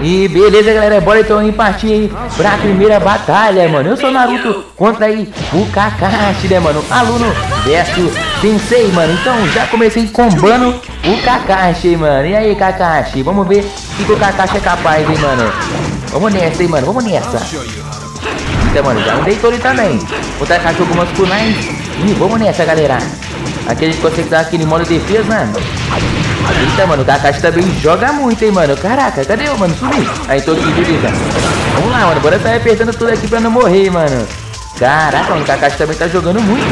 E beleza, galera, bora então ir partir aí pra primeira batalha, mano. Eu sou Naruto contra aí o Kakashi, né, mano? Aluno versus Sensei, mano. Então já comecei combando o Kakashi, mano. E aí, Kakashi, vamos ver o que o Kakashi é capaz, hein, mano. Vamos nessa, hein, mano, vamos nessa. Eita, mano, já andei todo também. Vou tacar algumas kunais e vamos nessa, galera. Aqui a gente consegue dar aquele modo de defesa, mano. Eita, mano, o Kakashi também joga muito, hein, mano. Caraca, cadê eu, mano? Sumi. Aí, tô aqui, beleza. Vamos lá, mano. Bora sair apertando tudo aqui pra não morrer, mano. Caraca, mano, o Kakashi também tá jogando muito.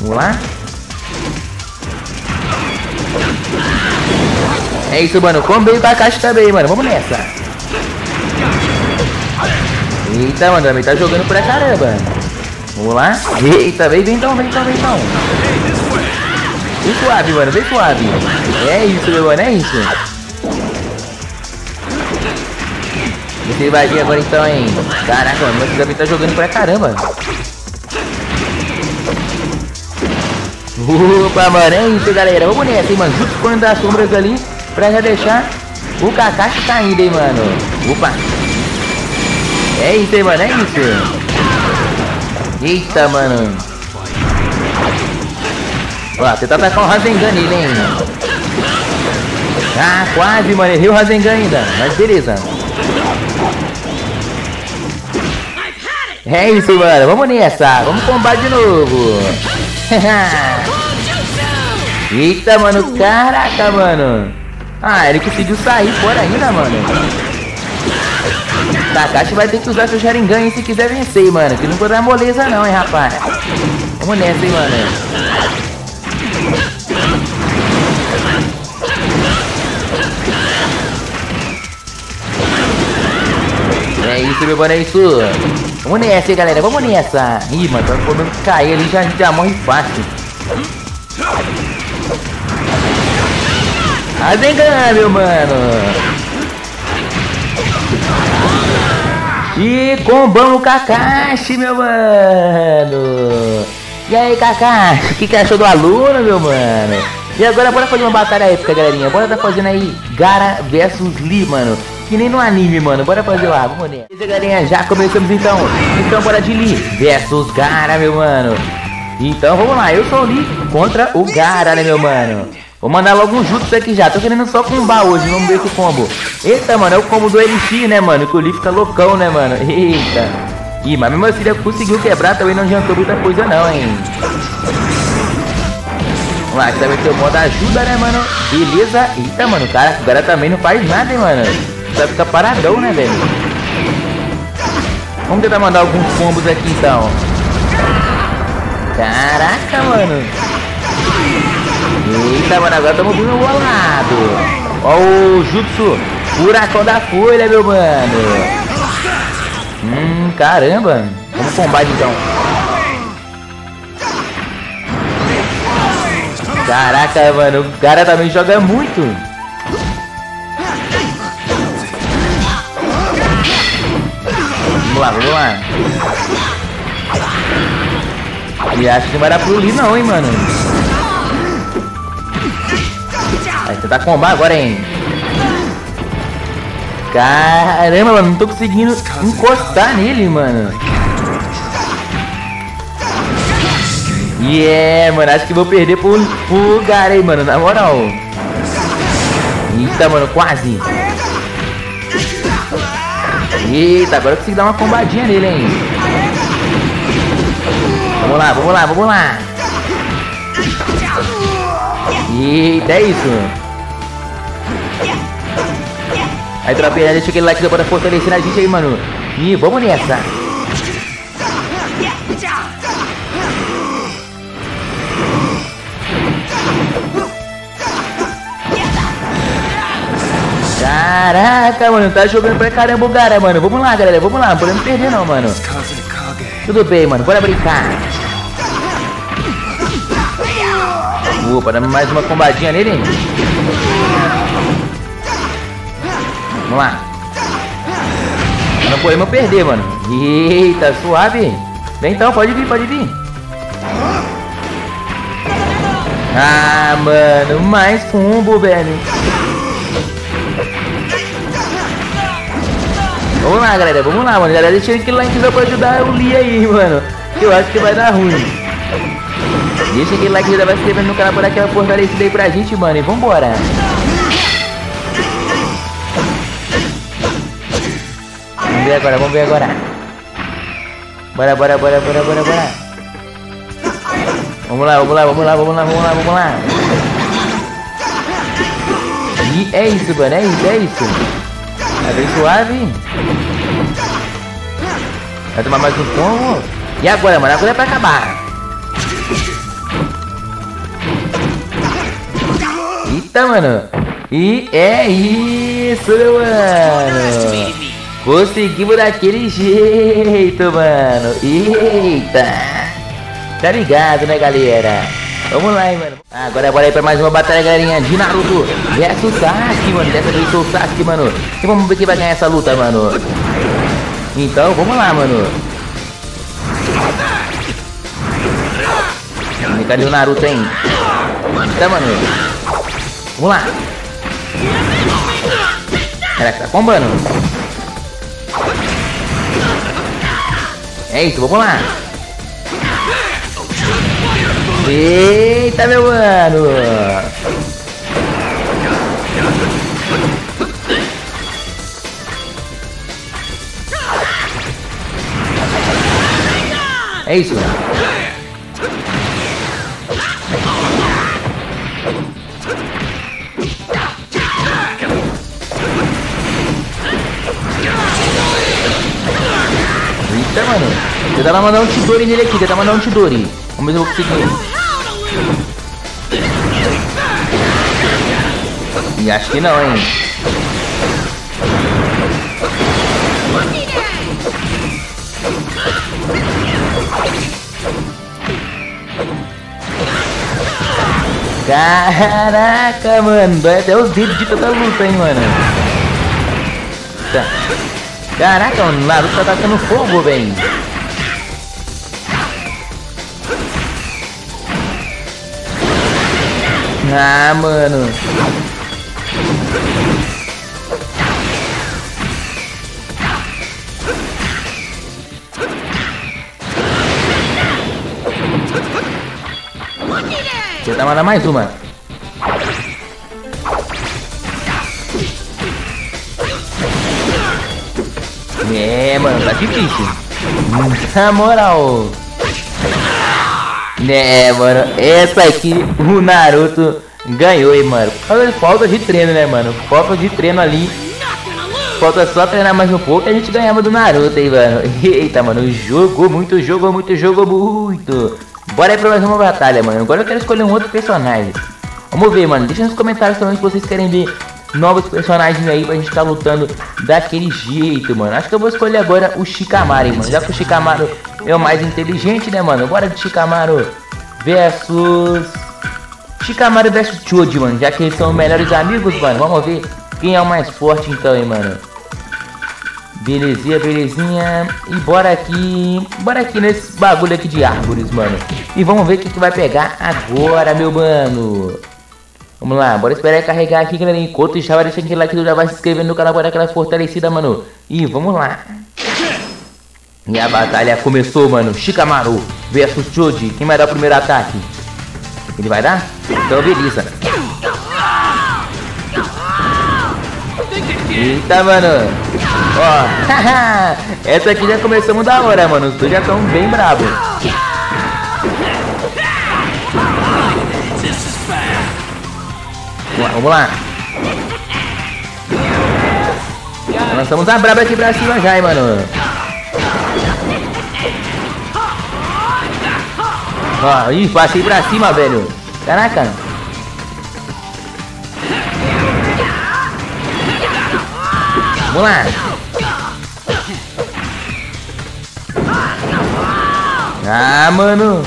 Vamos lá. É isso, mano. Combei o Kakashi também, mano. Vamos nessa. Eita, mano, também tá jogando pra caramba. Vamos lá. Eita, vem, vem então, vem então, vem então. Vem suave, mano, vem suave. É isso, meu mano, é isso. Você vir agora então, hein. Caraca, mano, você também tá jogando pra caramba. Opa, mano, é isso, galera. Vamos nessa, hein, mano. Junto com das sombras ali pra já deixar o Kakashi caindo, hein, mano. Opa. É isso, hein, mano, é isso. Eita, mano. Ó, tentar atacar o Rasengan nele, hein. Ah, quase, mano. Errei o Rasengan ainda. Mas beleza. É isso, mano. Vamos nessa. Vamos combar de novo. Eita, mano. Caraca, mano. Ah, ele conseguiu sair fora ainda, mano. Takashi vai ter que usar seu Sharingan se quiser vencer, mano. Que não vou dar moleza não, hein, rapaz. Vamos nessa, hein, mano. É mano, é isso. Vamos nessa, hein, galera. Vamos nessa. Ih, mano, tá cair ali, já, já morre fácil. Rasengan, meu mano. E combão o Kakashi, meu mano. E aí, Kakashi, o que, que achou do aluno, meu mano? E agora bora fazer uma batalha épica, galerinha. Bora tá fazendo aí Gara versus Lee, mano. Que nem no anime, mano. Bora fazer lá, vamos nessa. Beleza, galerinha, já começamos então. Então bora de Lee versus Gara, meu mano. Então vamos lá, eu sou o Lee contra o Gara, né, meu mano? Vou mandar logo um jutsu aqui já. Tô querendo só combar hoje. Vamos ver que combo. Eita, mano. É o combo do Elixir, né, mano? Que o Lee fica loucão, né, mano? Eita. Ih, mas mesmo assim ele conseguiu quebrar. Também não adiantou muita coisa, não, hein? Vamos lá. Aqui também tem o modo ajuda, né, mano? Beleza. Eita, mano. Cara, o cara também não faz nada, hein, mano? Só fica paradão, né, velho? Vamos tentar mandar alguns combos aqui, então. Caraca, mano. Eita, mano, agora estamos vindo bolado. Ó o Jutsu, furacão da folha, meu mano. Hum, caramba. Vamos combate então. Caraca, mano, o cara também joga muito. Lá, vamos lá. E acho que não vai dar pro Lee não, hein, mano. Vai tentar combar agora, hein. Caramba, mano, não tô conseguindo encostar nele, mano. Yeah, mano, acho que vou perder pro, pro lugar, hein, mano, na moral. Eita, mano, quase. Eita, agora eu consigo dar uma combadinha nele, hein. Vamos lá, vamos lá, vamos lá. Eita, é isso. Aí, tropinha, deixa aquele like para fortalecer a gente aí, mano. E vamos nessa. Caraca, mano, tá jogando pra caramba o cara, mano. Vamos lá, galera, vamos lá, não podemos perder não, mano. Tudo bem, mano, bora brincar. Opa, dá mais uma combadinha nele, hein? Vamos lá. Não podemos perder, mano. Eita, suave. Vem então, pode vir, pode vir. Ah, mano, mais combo, velho. Vamos lá, galera. Vamos lá, mano. Galera, deixa aquele like pra ajudar o Lee aí, mano. Eu acho que vai dar ruim. Deixa aquele like, já vai se inscrevendo no canal por aquela fortalecida aí pra gente, mano. E vambora. Vamos ver agora, vamos ver agora. Bora, bora, bora, bora, bora, bora. Vamos lá, vamos lá, vamos lá, vamos lá, vamos lá, vamos lá. E é isso, mano, é isso, é isso. Tá bem suave. Vai tomar mais um combo. E agora, mano? Agora é pra acabar. Eita, mano. E é isso, mano. Conseguimos daquele jeito, mano. Eita. Tá ligado, né, galera? Vamos lá, hein, mano. Agora bora aí pra mais uma batalha, galerinha, de Naruto versus Sasuke, mano. Dessa vez sou o Sasuke, mano. E vamos ver quem vai ganhar essa luta, mano. Então, vamos lá, mano. Cadê o Naruto, hein? Tá, mano. Vamos lá. Caraca, tá combando. É isso, vamos lá. Eita, meu mano. É isso, mano. Eita, mano. Tentava mandar um Tidori nele aqui, tentava mandar um Tidori. Vamos ver se eu vou conseguir. E acho que não, hein. Caraca, mano. Dói até os dedos de toda luta, hein, mano. Tá. Caraca, o Naruto tá atacando fogo, velho. Ah, mano. Tentar mandar mais uma. É, mano, tá difícil. Na moral. Né, mano, essa aqui o Naruto ganhou, hein, mano. Falta de treino, né, mano? Falta de treino ali. Falta só treinar mais um pouco e a gente ganhava do Naruto, hein, mano. Eita, mano, jogou muito, jogou muito, jogou muito. Bora aí pra mais uma batalha, mano. Agora eu quero escolher um outro personagem. Vamos ver, mano. Deixa nos comentários também se vocês querem ver novos personagens aí pra gente tá lutando daquele jeito, mano. Acho que eu vou escolher agora o Shikamaru, mano. Já que o Shikamaru é o mais inteligente, né, mano? Bora de Shikamaru versus... Shikamaru versus Choji, mano. Já que eles são melhores amigos, mano. Vamos ver quem é o mais forte então, hein, mano. Belezinha, belezinha. E bora aqui. Bora aqui nesse bagulho aqui de árvores, mano. E vamos ver o que, que vai pegar agora, meu mano. Vamos lá, bora esperar carregar aqui, galera. Enquanto vai deixando aquele like, já vai se inscrevendo no canal para aquela fortalecida, mano. E vamos lá. E a batalha começou, mano. Shikamaru versus Choji. Quem vai dar o primeiro ataque? Ele vai dar? Então, beleza. Eita, mano. Ó. Essa aqui já começamos da hora, mano. Os dois já estão bem bravos. Vamos lá. Nós estamos a braba aqui pra cima já, hein, mano. Ó, ih, passei pra cima, velho. Caraca. Vamos lá. Ah, mano.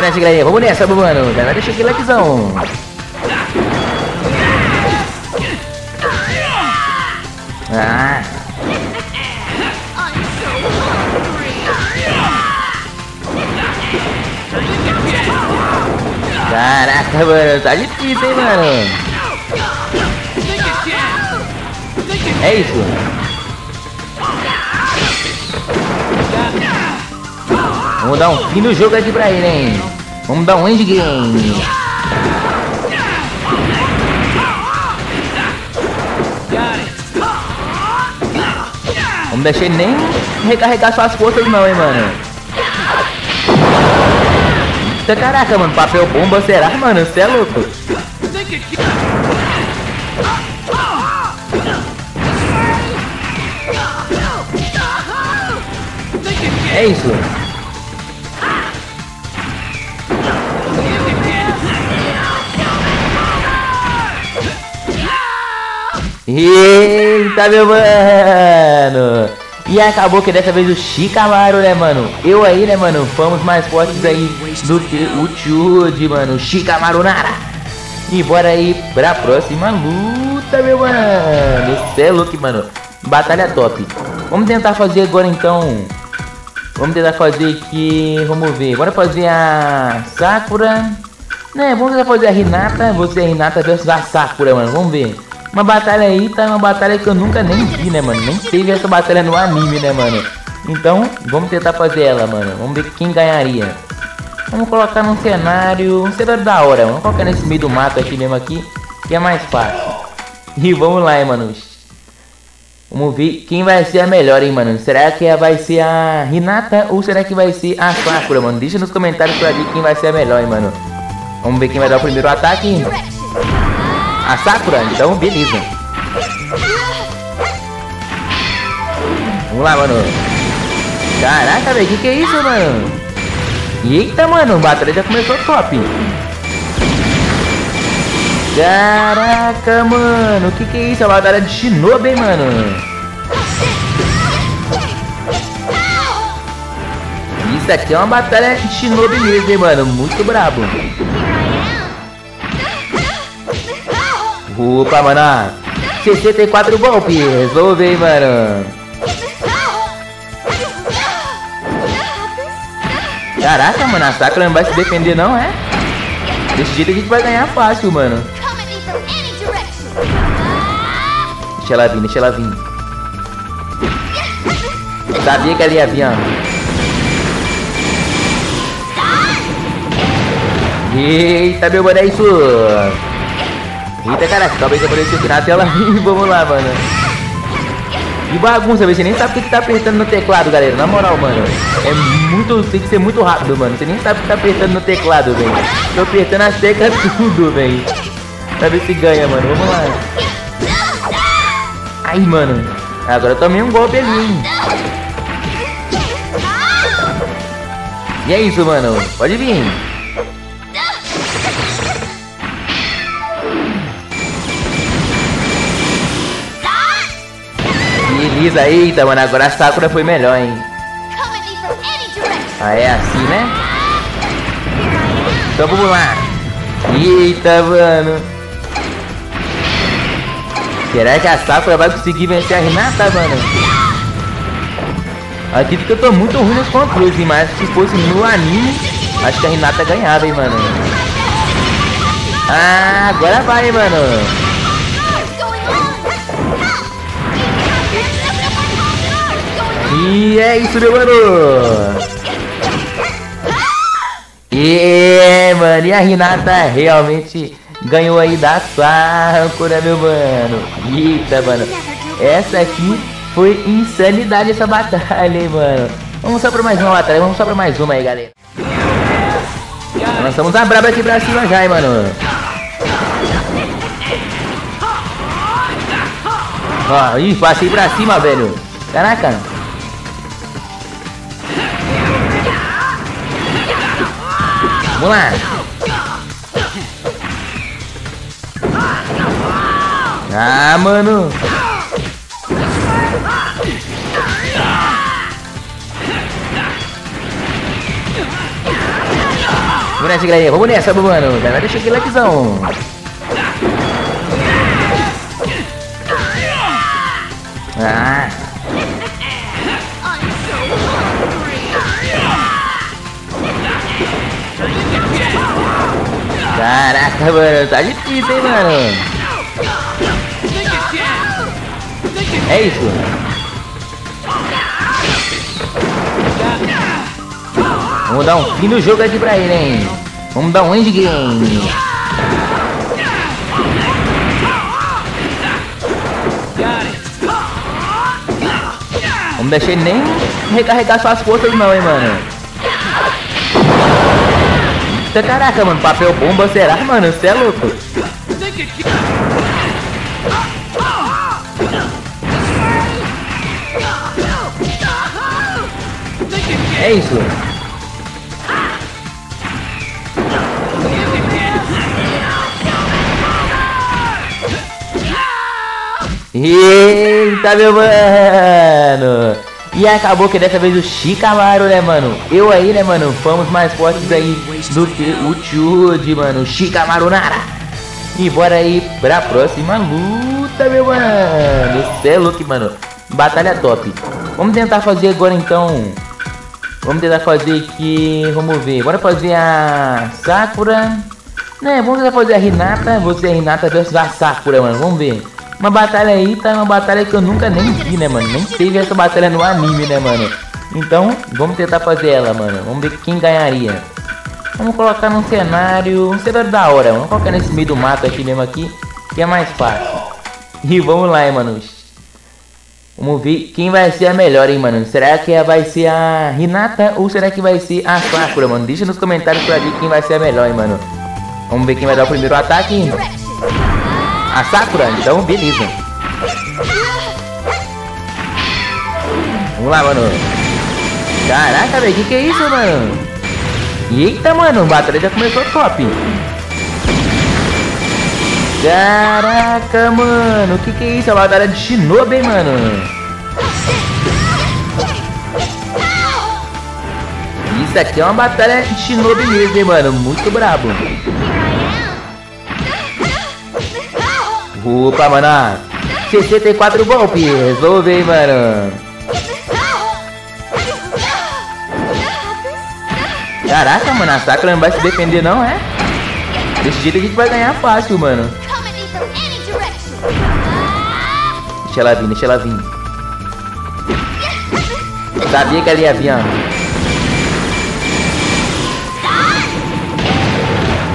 Vamos nessa, galerinha. Vamos nessa, mano. Vai deixar aquele likezão. Ah. Caraca, mano, tá difícil, hein, mano. É isso. Vamos dar um fim no jogo aqui pra ele, hein. Vamos dar um endgame. Vamos deixar ele nem recarregar suas forças não, hein, mano. Eita caraca, mano, papel bomba será, mano? Você é louco. É isso. Eita, meu mano! E acabou que dessa vez o Shikamaru, né, mano? Eu aí, né, mano? Fomos mais fortes aí do que o Chude, mano. Shikamaru Nara. E bora aí pra próxima luta, meu mano. Cê é louco, mano. Batalha top. Vamos tentar fazer agora, então... Vamos tentar fazer aqui... Vamos ver. Bora fazer a Sakura... Né, vamos tentar fazer a Hinata. Você, a Hinata versus a Sakura, mano. Vamos ver. Uma batalha aí tá uma batalha que eu nunca nem vi, né, mano? Nem teve essa batalha no anime, né, mano? Então, vamos tentar fazer ela, mano. Vamos ver quem ganharia. Vamos colocar num cenário... Um cenário da hora, Vamos colocar nesse meio do mato aqui mesmo aqui, que é mais fácil. E vamos lá, hein, mano. Vamos ver quem vai ser a melhor, hein, mano. Será que vai ser a Hinata ou será que vai ser a Sakura, mano? Deixa nos comentários pra ver quem vai ser a melhor, hein, mano. Vamos ver quem vai dar o primeiro ataque. A Sakura? Então, beleza. Vamos lá, mano. Caraca, velho, que que é isso, mano? Eita, mano, a batalha já começou top. Caraca, mano, que que é isso? A batalha de Shinobi, hein, mano? Isso aqui é uma batalha de Shinobi mesmo, hein, mano? Muito brabo. Opa, mano. 64 golpes. Resolve, hein, mano. Caraca, mano. A Sakura não vai se defender, não, é? Desse jeito a gente vai ganhar fácil, mano. Deixa ela vir, deixa ela vir. Sabia que ela ia vir. Eita, meu mano, é isso. Eita, caraca, aparecer aqui na tela vamos lá, mano. Que bagunça, você nem sabe o que, tá apertando no teclado, galera. Na moral, mano. É muito. Tem que ser muito rápido, mano. Você nem sabe o que tá apertando no teclado, velho. Tô apertando as teclas tudo, velho. Pra ver se ganha, mano. Vamos lá. Aí, mano. Agora eu tomei um golpe ali, hein. E é isso, mano. Pode vir. Beleza, eita, mano, agora a Sakura foi melhor, hein. Ah, é assim, né? Então vamos lá. Eita, mano. Será que a Sakura vai conseguir vencer a Renata, mano? Acredito que eu tô muito ruim nos controles, hein, mas se fosse no anime, acho que a Renata ganhava, hein, mano. Ah, agora vai, mano. E é isso, meu mano! E mano, e a Renata realmente ganhou aí da Sakura, meu mano. Eita, mano. Essa aqui foi insanidade essa batalha, hein, mano. Vamos só pra mais uma batalha, vamos só pra mais uma aí, galera. Lançamos a braba aqui pra cima já, hein, mano. Ó, ih, passei pra cima, velho. Caraca. Vamos lá. Ah, mano. Vamos nessa, galerinha. Vamos nessa, mano. Vai deixar aquele likezão. Ah. Caraca, mano, tá difícil, hein, mano. É isso. Vamos dar um fim no jogo aqui pra ele, hein. Vamos dar um endgame. Vamos deixar ele nem recarregar suas forças não, hein, mano. Eita caraca, mano, papel bomba será, mano? Você é louco. É isso. Eita, meu mano! E acabou que dessa vez o Shikamaru, né, mano? Eu aí, né, mano? Fomos mais fortes aí do que o Chude, mano. Shikamaru Nara. E bora aí pra próxima luta, meu mano. Cê é louco, mano. Batalha top. Vamos tentar fazer agora, então... Vamos tentar fazer aqui... Vamos ver. Bora fazer a Sakura... Né, vamos tentar fazer a Hinata. Você a Hinata versus a Sakura, mano. Vamos ver. Uma batalha aí tá uma batalha que eu nunca nem vi, né, mano? Nem teve essa batalha no anime, né, mano? Então, vamos tentar fazer ela, mano. Vamos ver quem ganharia. Vamos colocar num cenário... Um cenário da hora, Vamos colocar nesse meio do mato aqui mesmo aqui, que é mais fácil. E vamos lá, hein, mano. Vamos ver quem vai ser a melhor, hein, mano. Será que vai ser a Hinata ou será que vai ser a Sakura, mano? Deixa nos comentários pra ver quem vai ser a melhor, hein, mano. Vamos ver quem vai dar o primeiro ataque. A Sakura, então beleza. Vamos lá, mano. Caraca, velho, que que é isso, mano? Eita, mano, a batalha já começou top. Caraca, mano, que que é isso? A batalha de Shinobi, hein, mano? Isso aqui é uma batalha de Shinobi mesmo, hein, mano? Muito brabo. Opa, mano. 64 golpes. Vamos ver, mano. Caraca, mano. A Sakura não vai se defender, não, é? Desse jeito a gente vai ganhar fácil, mano. Deixa ela vir, deixa ela vir. Sabia que ela ia vir, ó.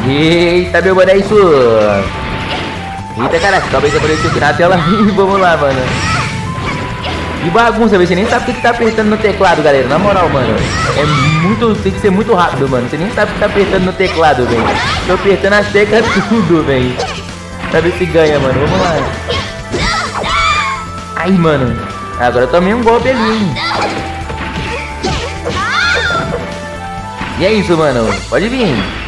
Eita, meu mano, é isso. Eita, caraca, acabei de aparecer aqui na tela. Vamos lá, mano. Que bagunça, você nem sabe o que, que tá apertando no teclado, galera. Na moral, mano. É muito. Tem que ser muito rápido, mano. Você nem sabe o que tá apertando no teclado, velho. Tô apertando as teclas tudo, velho. Pra ver se ganha, mano. Vamos lá. Ai, mano. Agora eu tomei um golpe ali, hein. E é isso, mano. Pode vir.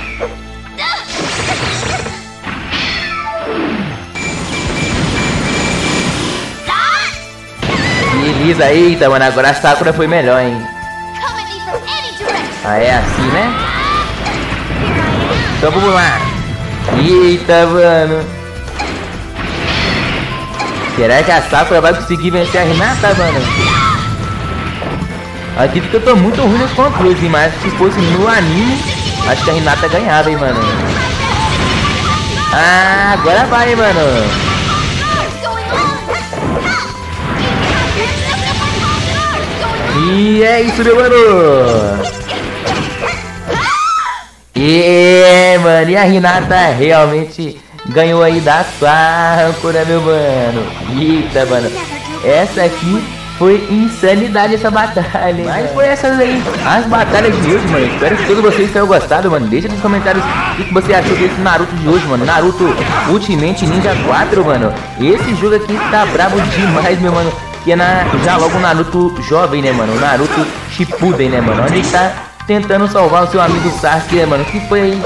Beleza, eita, mano, agora a Sakura foi melhor, hein. Ah, é assim, né? Então vamos lá. Eita, mano. Será que a Sakura vai conseguir vencer a Renata, mano? Aqui que eu tô muito ruim nos controles, mas se fosse no anime, acho que a Renata ganhava, hein, mano. Ah, agora vai, mano. E é isso, meu mano! E mano, e a Renata realmente ganhou aí da Sakura, meu mano. Eita, mano. Essa aqui foi insanidade essa batalha. Mas foi essas aí, as batalhas de hoje, mano. Espero que todos vocês tenham gostado, mano. Deixa nos comentários o que você achou desse Naruto de hoje, mano. Naruto Ultimate Ninja 4, mano. Esse jogo aqui tá brabo demais, meu mano que é na, já logo o Naruto jovem, né, mano? O Naruto Shippuden, né, mano? Onde ele tá tentando salvar o seu amigo Sasuke, né, mano? Que foi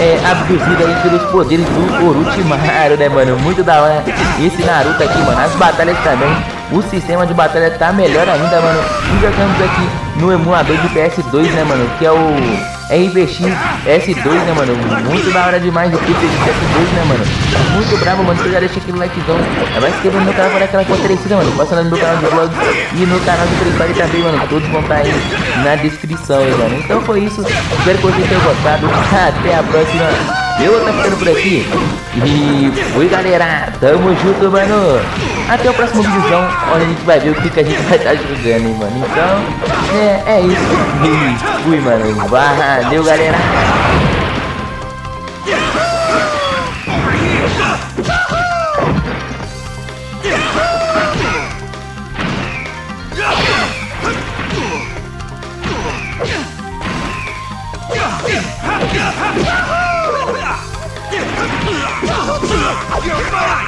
é, abduzido aí pelos poderes do Orochimaru, né, mano? Muito da hora esse Naruto aqui, mano. As batalhas também. O sistema de batalha tá melhor ainda, mano. E jogamos aqui no emulador de PS2, né, mano? Que é o RBX S2, né, mano? Muito da hora demais o Pixel S2, né, mano? Muito bravo, mano. Você já deixa aquele likezão. Vai se inscrever no meu canal para aquela fortalecida, mano. Passa no meu canal de vlog e no canal do Free também, mano. Todos vão estar tá aí na descrição, hein, mano. Então foi isso. Espero que vocês tenham gostado. Até a próxima. Eu estar ficando por aqui. E fui, galera. Tamo junto, mano. Até o próximo vídeo, onde a gente vai ver o que, que a gente vai estar jogando, hein, mano. Então, é, é isso. E fui, mano. Valeu, galera. your mind!